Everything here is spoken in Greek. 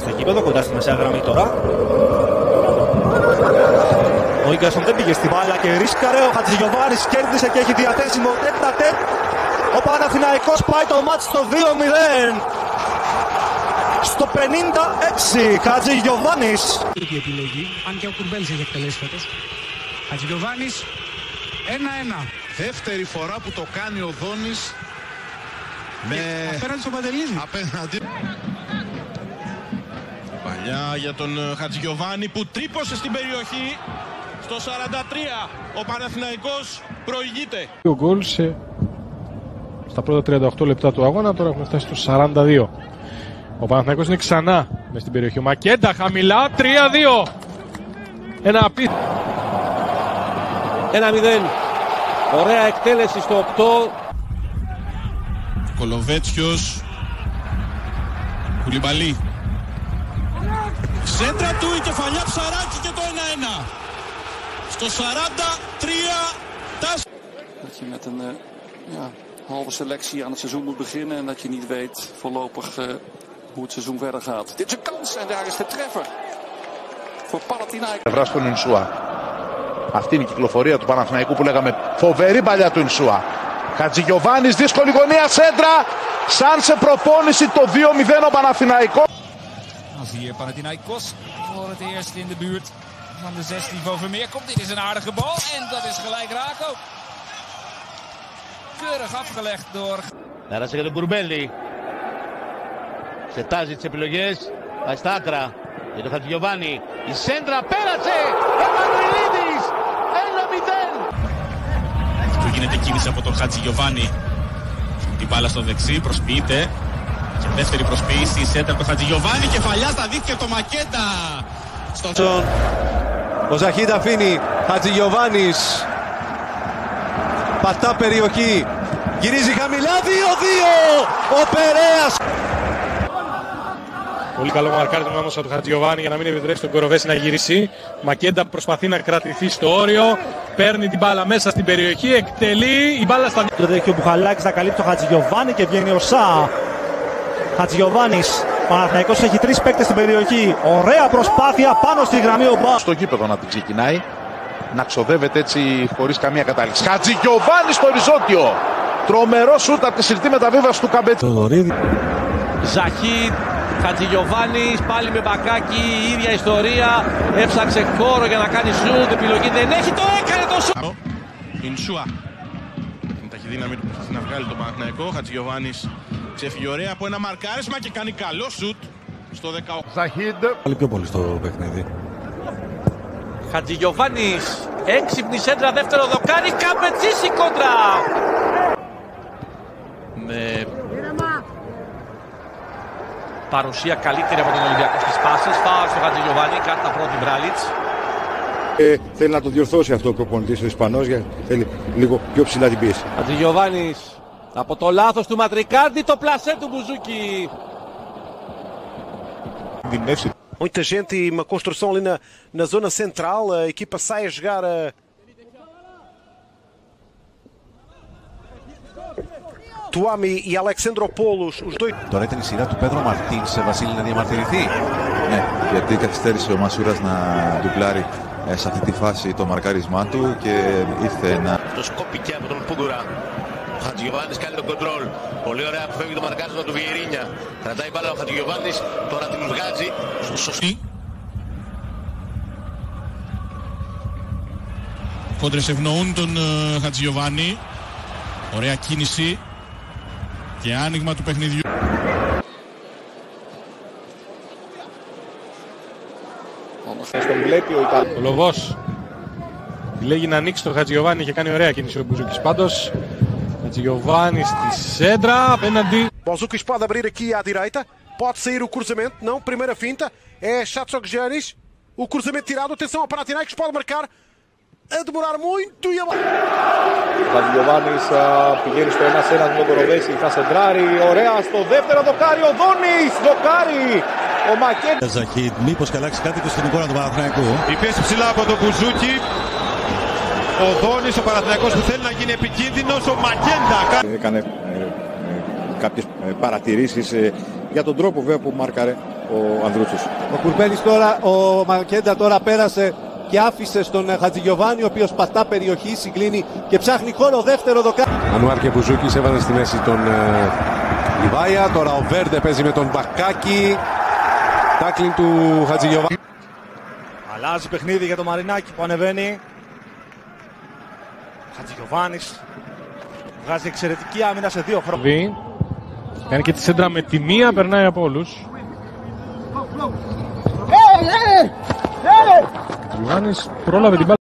Στο κήπεδο κοντά στη μεσαία γραμμή τώρα. Ο Ίγκασον δεν πήγε στη μπάλα και ρίσκαρε. Ο Χατζηγιοβάρης κέρδισε και έχει διαθέσιμο τέτα τέτ. Ο Παναθηναϊκός πάει το μάτς στο 2-0. Στο 56 Χατζηγιοβάνης. Η επιλογή, αν και ο Κουρμπέλης έχει εκτελέσει φέτος. Χατζηγιοβάνης, 1-1. Δεύτερη φορά που το κάνει ο Δόνης με... Απέναντι στον Παντελίδη. Απέναντι. Παλιά για τον ε, Χατζηγιοβάνη που τρύπωσε στην περιοχή. Στο 43 ο Παναθηναϊκός προηγείται. Δύο γκολ σε... στα πρώτα 38 λεπτά του αγώνα, τώρα έχουμε φτάσει στο 42. Ο Παναθηναϊκός είναι ξανά μες στην περιοχή. Ο Μακέντα χαμηλά, 3-2. Ένα απίθανο. 1-0. Ωραία εκτέλεση στο 8. Κολοβέτσιος Κουλιμπαλί Σέντρα του η κεφαλιά ψαράκι και το 1-1 Στο 43 Τας Dat je met een eh, ja, halve selectie aan het seizoen moet beginnen en dat je niet weet voorlopig eh, hoe het seizoen verder gaat. Dit is een kans en daar is de treffer voor Panathinaikos. πλευρά του Ινσούα. Αυτή είναι η κυκλοφορία του Παναθηναϊκού που λέγαμε φοβερή παλιά του Ινσούα. Χατζηγιοβάνης, δύσκολη γωνία σέντρα. Σαν σε προπόνηση το 2-0 ο Παναθηναϊκός. Dan zie je Panathinaikos voor het eerst in de buurt van de 16 van Vermeer. Komt, dit is een aardige bal en dat is gelijk raak ook. Keurig afgelegd door Πέρασε για τον Κουρμπέλη. Ξετάζει τις επιλογές. Πάει στα άκρα. Για τον Χατζηγιοβάνη. Η σέντρα πέρασε. Ο Μανουηλίδης. 1-0. Του γίνεται κίνηση από τον Χατζηγιοβάνη Την μπάλα στο δεξί προσποιείται Και δεύτερη προσποίηση η σέντρα του Χατζηγιοβάνη Κεφαλιά στα δίχτυα το Μακέτα Στο Ο Ζαχίδ αφήνει. Χατζηγιοβάνης. Πατά περιοχή. Γυρίζει χαμηλά. 2-2. Ο Περέας. Πολύ καλό μαρκάρισμα όμως από τον Χατζιωβάνη για να μην επιτρέψει τον Κοροβέση να γυρίσει. Μακέντα προσπαθεί να κρατηθεί στο όριο. Παίρνει την μπάλα μέσα στην περιοχή. Εκτελεί. Η μπάλα στα Το έχει ο Μπουχαλάκης να καλύπτει τον Χατζηγιοβάνη και βγαίνει ο Σα. Χατζηγιοβάνης. Παναθηναϊκός έχει τρεις παίκτες στην περιοχή. Ωραία προσπάθεια πάνω στη γραμμή ο Μπα. Στο γήπεδο να την ξεκινάει. Να ξοδεύεται έτσι χωρίς καμία κατάληξη. Χατζηγιοβάνης στο οριζόντιο. Τρομερό σούτ από τη συρτή μεταβίβαση του Καμπέτη. Ζαχίτ. Χατζηγιοβάνης πάλι με μπακάκι. Η ίδια ιστορία. Έψαξε χώρο για να κάνει σουτ. Επιλογή δεν έχει. Το έκανε το σουτ. Ινσούα Την ταχυδύναμη του προσπαθεί να βγάλει τον Παναθηναϊκό Χατζηγιοβάνης ξέφυγε ωραία από ένα μαρκάρισμα Και κάνει καλό σουτ Στο 18 Ζαχίντ. Πάλι πιο πολύ στο παιχνίδι. Χατζηγιοβάνης. Έξυπνη σέντρα. Δεύτερο δοκάρι. Καπετσής η κόντρα. Με παρουσία καλύτερη από τον Ολυμπιακό στις πάσες. Φάουλ στο Χατζηγιοβάνη. Κάρτα πρώτη Μπράλιτς. Ε, θέλει να το διορθώσει αυτό ο προπονητής ο Ισπανός. Για, θέλει λίγο πιο ψηλά την πίεση. Χατζηγιοβάνης. Από το λάθος του Ματρικάρντι το πλασέ του Μπουζούκι. Muita gente e uma construção ali na, na zona central. A equipa sai a jogar a... Tuami e Alexandropoulos, os dois. Τώρα ήταν η σειρά του Πέδρο Μαρτίνς σε Βασίλη να διαμαρτυρηθεί. Ναι, γιατί καθυστέρησε ο Μασούρας να ντουπλάρει ε, σε αυτή τη φάση το μαρκάρισμά του και ήρθε να Το σκόπηκε από τον Πούγκουρα. Ο Χατζηγιοβάνης κάνει τον κοντρόλ. Πολύ ωραία που φεύγει το μαρκάρισμα του Βιερίνια. Κρατάει μπάλα ο Χατζηγιοβάνης. Τώρα την βγάζει. Στο σωστή. Κόντρες ευνοούν τον ε, Χατζηγιοβάνη Ωραία κίνηση Και άνοιγμα του παιχνιδιού Στον βλέπει ο Ιταλός. Ο Λοβός. Λέγει να ανοίξει το Χατζιωβάνη. Είχε κάνει ωραία κίνηση ο Μπουζούκης πάντως. Χατζιωβάνη στη σέντρα. Απέναντι. Bozucas pode abrir aqui à direita. Pode sair o cruzamento. Não, primeira finta. É Chatsok Giannis. O cruzamento tirado. Atenção ao Panathinaikos. Pode marcar. A demorar muito e a... Χατζιωβάνης πηγαίνει στο 1-1 με τον Κοροβέση. Θα σεντράρει. Ωραία στο δεύτερο δοκάρι. Ο Δόνης. Δοκάρι. Ο Μακέντα. Ζαχίτ, μήπως και αλλάξει κάτι και στην εικόνα του Παναθηναϊκού. Η πίεση ψηλά από τον Μπουζούκι. Ο Δόνης, ο Παναθηναϊκός που θέλει να γίνει επικίνδυνος. Ο Μακέντα. έκανε ε, ε, κάποιες ε, παρατηρήσεις ε, για τον τρόπο βέβαια που μάρκαρε ο Ανδρούτσος. Ο Κουρμπέλης τώρα, ο Μακέντα τώρα πέρασε και άφησε στον ε, Χατζηγιοβάνη, ο οποίος πατά περιοχή, συγκλίνει και ψάχνει χώρο δεύτερο δοκάρι. Ανουάρ και Μπουζούκης έβαλαν στη μέση τον ε, Λιβάια. Τώρα ο Βέρντε παίζει με τον Μπακάκη. Τάκλιν του Χατζηγιοβάνη. Αλλάζει παιχνίδι για το Μαρινάκι που ανεβαίνει. Χατζηγιοβάνης βγάζει εξαιρετική άμυνα σε δύο χρόνια. Βι. Κάνει και τη σέντρα με τη μία, περνάει από όλους. Ο Γιωβάνης πρόλαβε την μπάλα.